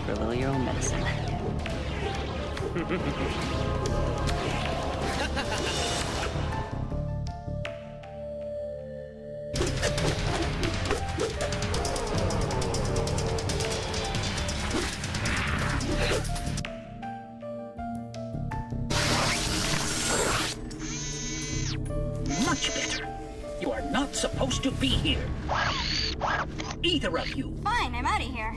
for a little your own medicine. Much better. You are not supposed to be here. Either of you. Fine, I'm out of here.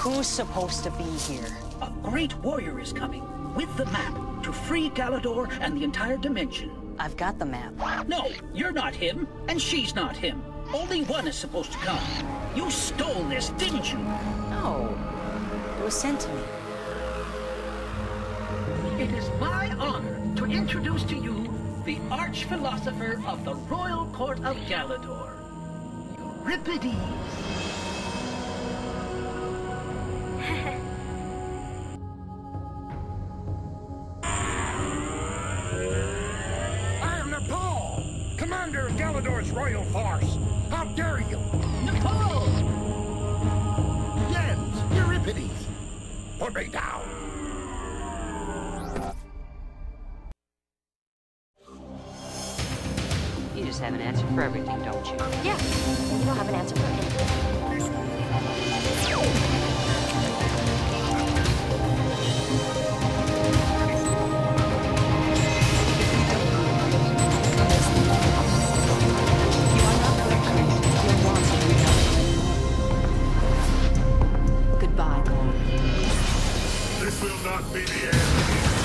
Who's supposed to be here? A great warrior is coming with the map to free Galidor and the entire dimension. I've got the map. No, you're not him, and she's not him. Only one is supposed to come. You stole this, didn't you? No. It was sent to me. It is my honor to introduce to you the arch philosopher of the royal court of Galidor, Euripides. Commander of Galidor's royal force. How dare you? Nepal! Jens, Euripides, put me down. You just have an answer for everything, don't you? Yeah, you don't have an answer for anything. Will not be the end.